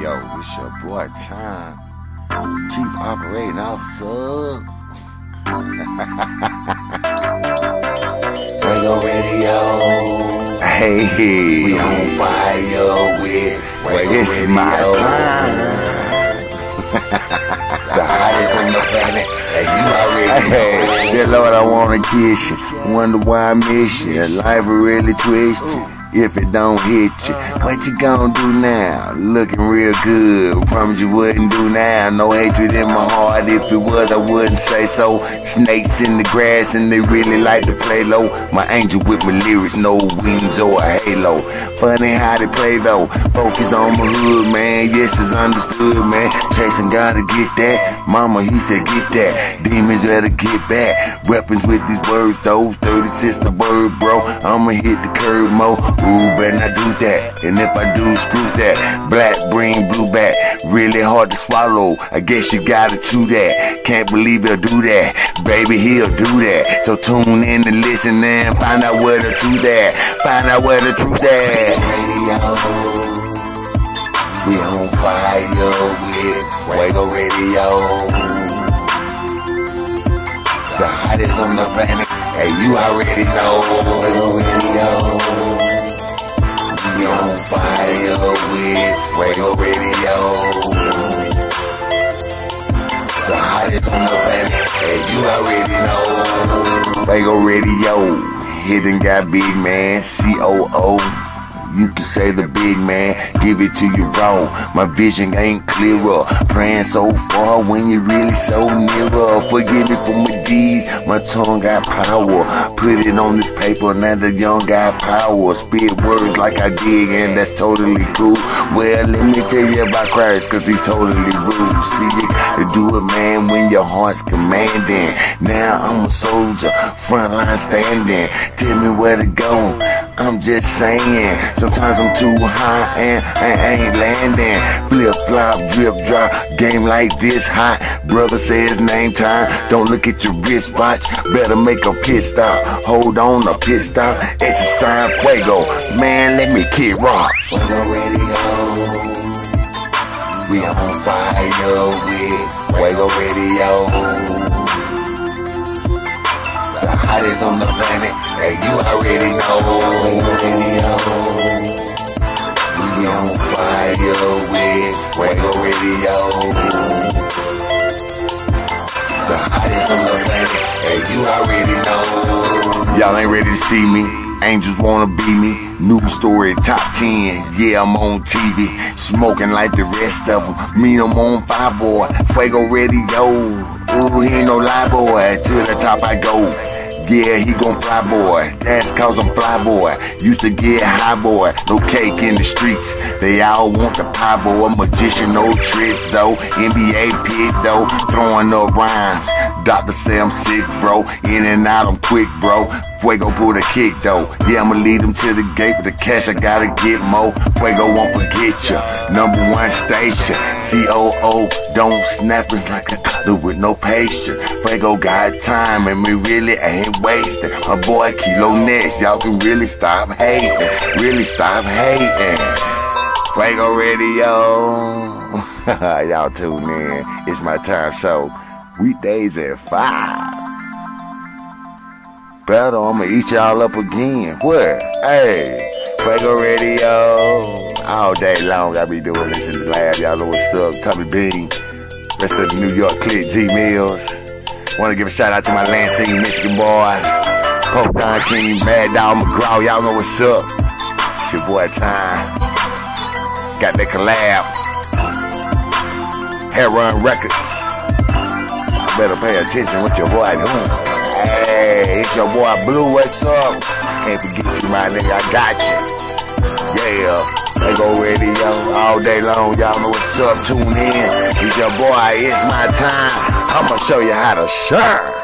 Radio. It's your boy Time, Chief Operating Officer. Radio Radio. Hey, we on fire with Radio It's my time. the hottest on the planet, and you already know. Dear Lord, I wanna kiss you. Wonder why I miss you. Life really twisted if it don't hit you. What you gonna do now? Looking real good. Promise you wouldn't do now. No hatred in my heart. If it was, I wouldn't say so. Snakes in the grass and they really like to play low. My angel with my lyrics, no wings or a halo. Funny how they play though. Focus on my hood, man. Yes, it's understood, man. Chasing gotta get that. Mama, he said, get that. Demons better get back. Weapons with these words though. 36 the word, bro. I'ma hit the curb mo. Ooh, better not do that. And if I do, screw that. Black bring blue back. Really hard to swallow. I guess you gotta chew that. Can't believe he'll do that. Baby, he'll do that. So tune in and listen and find out where the truth at. Find out where the truth at. Radio. We on fire with Radio. The hottest on the planet. and you already know. Radio. With Radio. The hottest on the planet, and you already know. Fuego Radio, hidden got big man, COO. You can say the big man, give it to you raw. My vision ain't clearer. Praying so far when you really so nearer. Forgive me for my deeds, my tongue got power. Put it on this paper, now the young got power. Spit words like I dig, and that's totally cool. Well, let me tell you about Christ, cause he's totally rude. See, gotta do it, man, when your heart's commanding. Now I'm a soldier, frontline standing. Tell me where to go. I'm just saying, sometimes I'm too high and I ain't landing. Flip flop, drip drop, game like this hot. Brother says name time, don't look at your wristwatch. Better make a pit stop, hold on a pit stop. It's a sign fuego, man. Let me kick rock. Fuego radio, we on fire with Fuego radio the hottest on the planet, and you already know. Radio. The hottest on the planet, and you already know. Y'all ain't ready to see me. Angels wanna be me. New story, top 10. Yeah, I'm on TV. Smoking like the rest of them. Me, I'm on fire, boy. Fuego radio. Ooh, he ain't no lie, boy. To the top I go. Yeah, he gon' fly boy. That's cause I'm fly boy. Used to get high boy. No cake in the streets. They all want the pie boy. Magician, no trick though. NBA pit though. Throwing up rhymes. Doctor say I'm sick, bro. In and out, I'm quick, bro. Fuego pull the kick though. Yeah, I'ma lead them to the gate, but the cash I gotta get more. Fuego won't forget ya. Number one station. COO, don't snap it like a cutter with no patience. Fuego got time and we really ain't wasting. My boy Kilo next, y'all can really stop hating. Really stop hating. Fuego Radio. y'all tune in. It's my time show. Weekdays at 5. Better, I'ma eat y'all up again. What? Hey, Fuego Radio. All day long I be doing this in the lab. Y'all know what's up. Tommy Bean. Rest of the New York clique, G Mills. Want to give a shout out to my Lansing, Michigan boy. Hope Don King, Mad Dog McGraw. Y'all know what's up. It's your boy Time. Got that collab. Hair Run Records. I better pay attention what your boy doing. Hey, it's your boy Blue. What's up? Can't forget you, my nigga. I got you. Yeah. Fuego radio all day long. Y'all know what's up. Tune in. It's your boy. It's my time. I'ma show you how to shine.